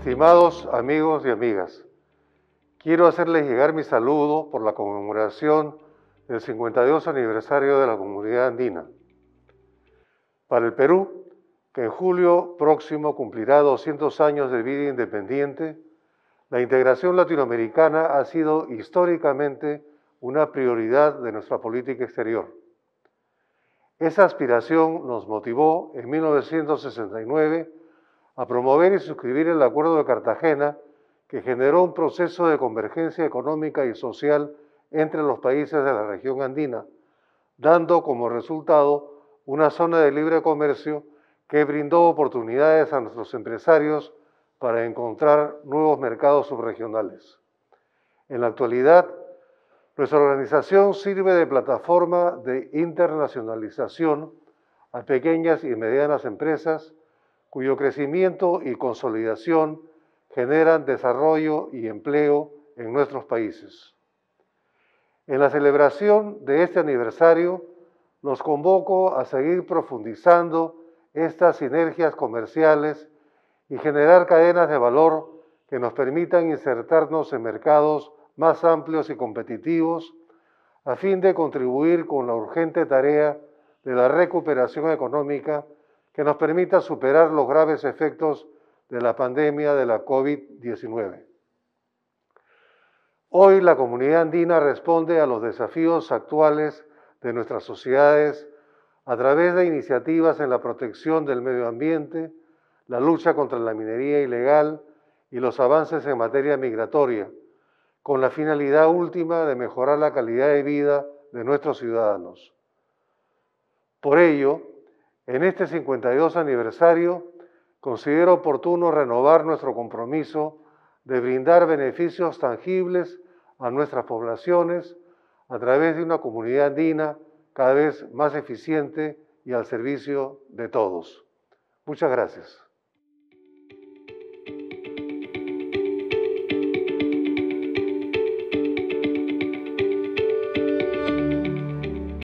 Estimados amigos y amigas, quiero hacerles llegar mi saludo por la conmemoración del 52 aniversario de la Comunidad Andina. Para el Perú, que en julio próximo cumplirá 200 años de vida independiente, la integración latinoamericana ha sido históricamente una prioridad de nuestra política exterior. Esa aspiración nos motivó en 1969 a promover y suscribir el Acuerdo de Cartagena que generó un proceso de convergencia económica y social entre los países de la región andina, dando como resultado una zona de libre comercio que brindó oportunidades a nuestros empresarios para encontrar nuevos mercados subregionales. En la actualidad, nuestra organización sirve de plataforma de internacionalización a pequeñas y medianas empresas cuyo crecimiento y consolidación generan desarrollo y empleo en nuestros países. En la celebración de este aniversario, los convoco a seguir profundizando estas sinergias comerciales y generar cadenas de valor que nos permitan insertarnos en mercados más amplios y competitivos a fin de contribuir con la urgente tarea de la recuperación económica que nos permita superar los graves efectos de la pandemia de la COVID-19. Hoy la comunidad andina responde a los desafíos actuales de nuestras sociedades a través de iniciativas en la protección del medio ambiente, la lucha contra la minería ilegal y los avances en materia migratoria, con la finalidad última de mejorar la calidad de vida de nuestros ciudadanos. Por ello, en este 52 aniversario, considero oportuno renovar nuestro compromiso de brindar beneficios tangibles a nuestras poblaciones a través de una comunidad andina cada vez más eficiente y al servicio de todos. Muchas gracias.